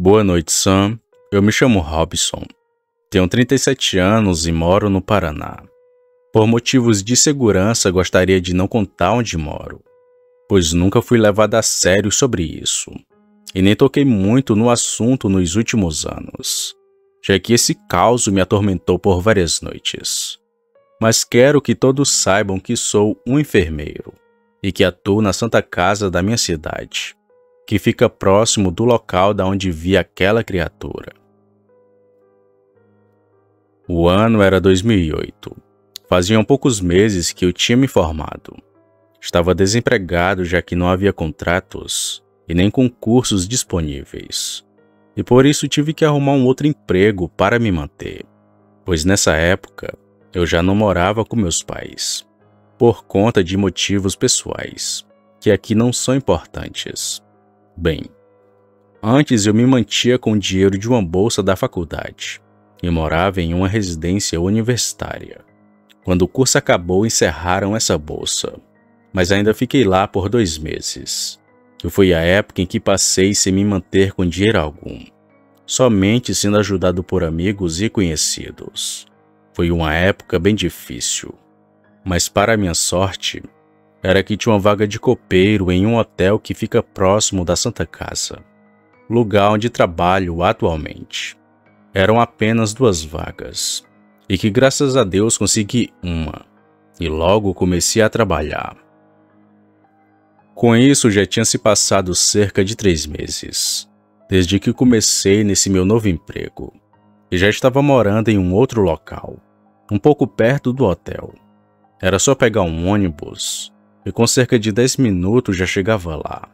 Boa noite, Sam. Eu me chamo Robson. Tenho 37 anos e moro no Paraná. Por motivos de segurança, gostaria de não contar onde moro, pois nunca fui levado a sério sobre isso, e nem toquei muito no assunto nos últimos anos, já que esse caos me atormentou por várias noites. Mas quero que todos saibam que sou um enfermeiro e que atuo na Santa Casa da minha cidade, que fica próximo do local da onde vi aquela criatura. O ano era 2008 Faziam poucos meses que eu tinha me formado. Estava desempregado já que não havia contratos e nem concursos disponíveis. E por isso tive que arrumar um outro emprego para me manter, pois nessa época eu já não morava com meus pais, por conta de motivos pessoais, que aqui não são importantes. Bem, antes eu me mantia com o dinheiro de uma bolsa da faculdade e morava em uma residência universitária. Quando o curso acabou, encerraram essa bolsa, mas ainda fiquei lá por dois meses, que foi a época em que passei sem me manter com dinheiro algum, somente sendo ajudado por amigos e conhecidos. Foi uma época bem difícil, mas para minha sorte, era que tinha uma vaga de copeiro em um hotel que fica próximo da Santa Casa, lugar onde trabalho atualmente. Eram apenas duas vagas, e que graças a Deus consegui uma, e logo comecei a trabalhar. Com isso já tinha se passado cerca de três meses, desde que comecei nesse meu novo emprego, e já estava morando em um outro local, um pouco perto do hotel. Era só pegar um ônibus, e com cerca de 10 minutos já chegava lá.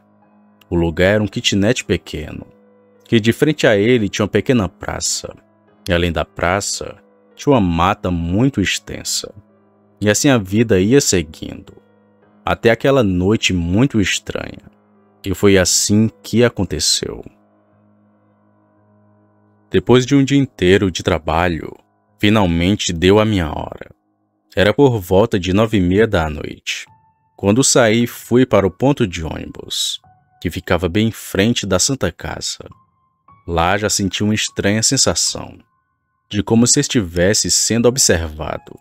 O lugar era um kitnet pequeno, que de frente a ele tinha uma pequena praça, e além da praça, tinha uma mata muito extensa. E assim a vida ia seguindo, até aquela noite muito estranha. E foi assim que aconteceu. Depois de um dia inteiro de trabalho, finalmente deu a minha hora. Era por volta de nove e meia da noite. Quando saí, fui para o ponto de ônibus, que ficava bem em frente da Santa Casa. Lá já senti uma estranha sensação de como se estivesse sendo observado,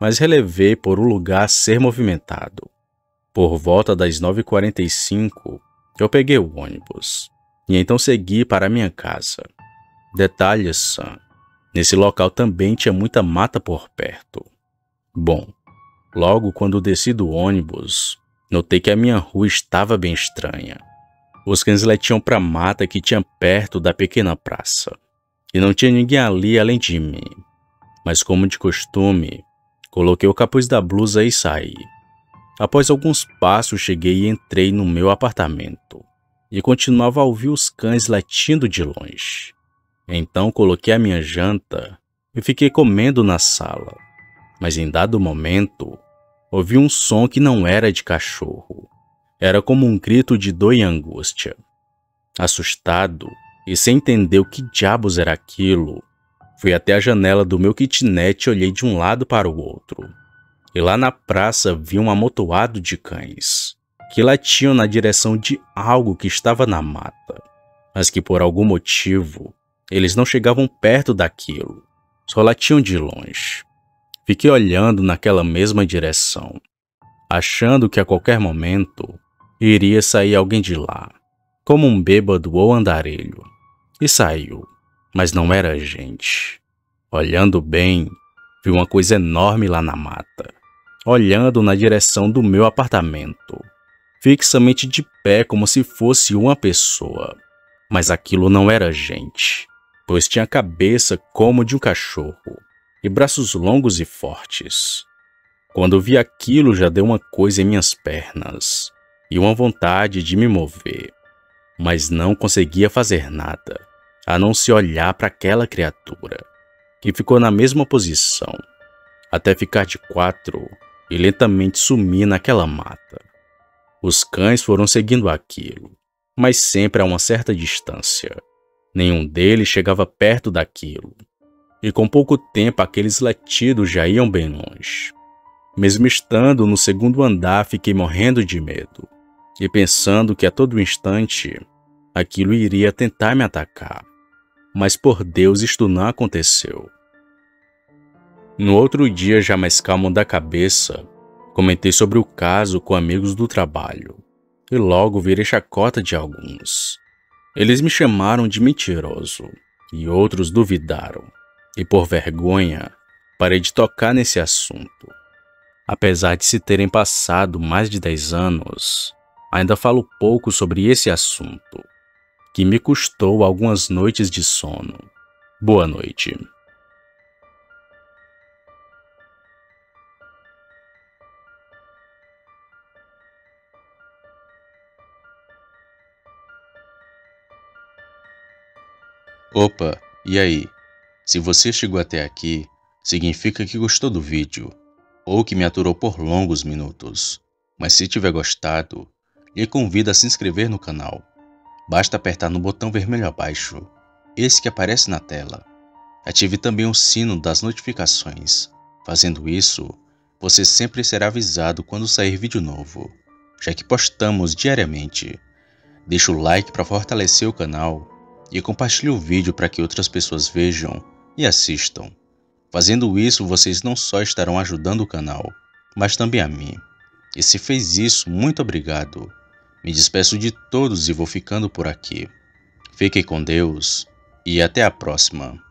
mas relevei por o lugar ser movimentado. Por volta das 9h45, eu peguei o ônibus e então segui para minha casa. Detalhe, Sam, nesse local também tinha muita mata por perto. Bom, logo quando desci do ônibus, notei que a minha rua estava bem estranha. Os cães letiam para a mata que tinha perto da pequena praça e não tinha ninguém ali além de mim. Mas, como de costume, coloquei o capuz da blusa e saí. Após alguns passos, cheguei e entrei no meu apartamento e continuava a ouvir os cães latindo de longe. Então coloquei a minha janta e fiquei comendo na sala. Mas em dado momento, ouvi um som que não era de cachorro. Era como um grito de dor e angústia. Assustado, e sem entender o que diabos era aquilo, fui até a janela do meu kitnet e olhei de um lado para o outro. E lá na praça vi um amontoado de cães, que latiam na direção de algo que estava na mata, mas que por algum motivo eles não chegavam perto daquilo, só latiam de longe. Fiquei olhando naquela mesma direção, achando que a qualquer momento iria sair alguém de lá, como um bêbado ou andarilho e saiu, mas não era gente. Olhando bem, vi uma coisa enorme lá na mata, olhando na direção do meu apartamento, fixamente de pé como se fosse uma pessoa. Mas aquilo não era gente, pois tinha cabeça como de um cachorro e braços longos e fortes. Quando vi aquilo, já deu uma coisa em minhas pernas e uma vontade de me mover mas não conseguia fazer nada, a não se olhar para aquela criatura, que ficou na mesma posição, até ficar de quatro e lentamente sumir naquela mata. Os cães foram seguindo aquilo, mas sempre a uma certa distância. Nenhum deles chegava perto daquilo, e com pouco tempo aqueles latidos já iam bem longe. Mesmo estando no segundo andar, fiquei morrendo de medo e pensando que a todo instante aquilo iria tentar me atacar. Mas por Deus isto não aconteceu. No outro dia, já mais calmo da cabeça, comentei sobre o caso com amigos do trabalho e logo virei chacota de alguns. Eles me chamaram de mentiroso e outros duvidaram, e por vergonha, parei de tocar nesse assunto. Apesar de se terem passado mais de 10 anos, ainda falo pouco sobre esse assunto, que me custou algumas noites de sono. Boa noite. Opa, e aí? Se você chegou até aqui, significa que gostou do vídeo ou que me aturou por longos minutos. Mas se tiver gostado, lhe convido a se inscrever no canal. Basta apertar no botão vermelho abaixo, esse que aparece na tela. Ative também o sino das notificações. Fazendo isso, você sempre será avisado quando sair vídeo novo, já que postamos diariamente. Deixe o like para fortalecer o canal e compartilhe o vídeo para que outras pessoas vejam e assistam. Fazendo isso, vocês não só estarão ajudando o canal, mas também a mim. E se fez isso, muito obrigado. Me despeço de todos e vou ficando por aqui. Fiquem com Deus e até a próxima.